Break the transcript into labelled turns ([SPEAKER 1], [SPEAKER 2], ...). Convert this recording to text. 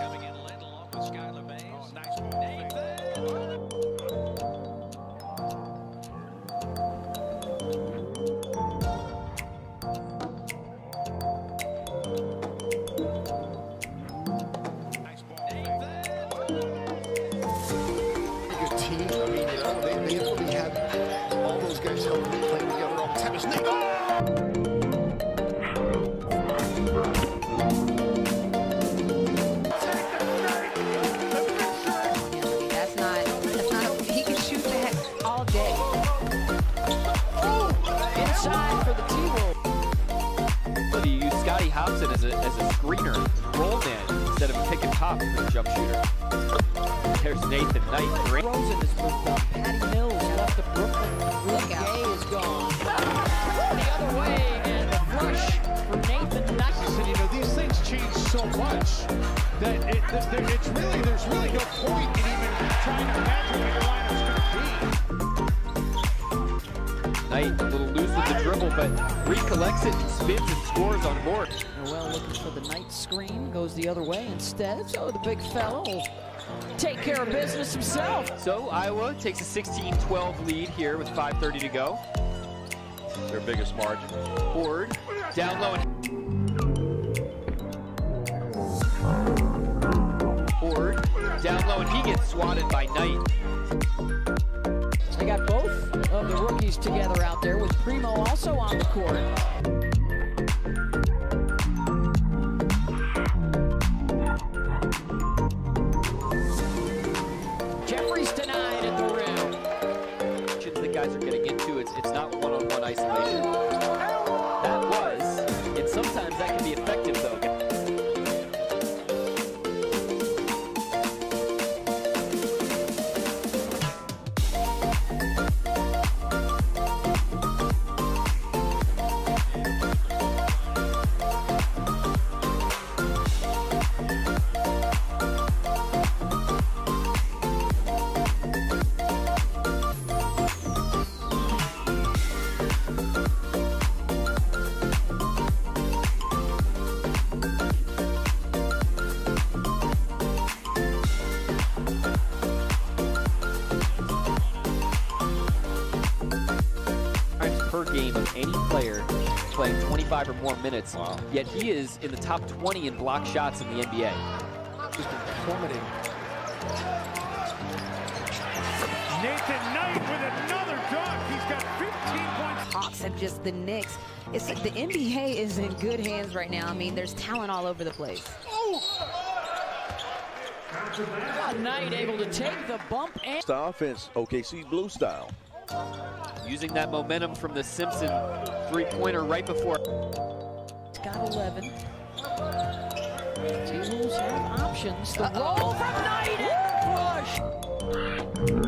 [SPEAKER 1] coming in late along with Skylar Mays. Oh, nice
[SPEAKER 2] all
[SPEAKER 3] day.
[SPEAKER 4] Inside for the T-roll.
[SPEAKER 5] Whether you use Scotty Hopson as a, as a screener, roll man, instead of a pick and pop for the jump shooter. There's Nathan Knight. Great.
[SPEAKER 4] Rosen is moved up. Patty Mills left to Brooklyn.
[SPEAKER 3] Look out.
[SPEAKER 4] Gay is gone. the other way, and the flush for Nathan Knight.
[SPEAKER 6] And you know, these things change so much that it, that it's really, there's really no point in even trying to imagine could be.
[SPEAKER 5] Knight a little loose with the dribble, but recollects it and spins and scores on board.
[SPEAKER 4] Noel looking for the Knight screen, goes the other way instead. So the big fellow will take care of business himself.
[SPEAKER 5] So Iowa takes a 16-12 lead here with 5.30 to go.
[SPEAKER 7] Their biggest margin.
[SPEAKER 5] Ford down low and Ford down low and he gets swatted by Knight.
[SPEAKER 4] They got both of the rookies together out there with Primo also on the court.
[SPEAKER 5] Game of any player playing 25 or more minutes. Yet he is in the top 20 in block shots in the NBA.
[SPEAKER 2] Just been plummeting.
[SPEAKER 6] Nathan Knight with another dunk. He's got 15 points.
[SPEAKER 3] Hawks and just the Knicks. It's like the NBA is in good hands right now. I mean, there's talent all over the place. Oh.
[SPEAKER 4] Knight able to take the bump and
[SPEAKER 7] The offense, OKC blue style.
[SPEAKER 5] Using that momentum from the Simpson three-pointer right before.
[SPEAKER 4] It's got 11. T-Wolves have options. The roll from Knight push.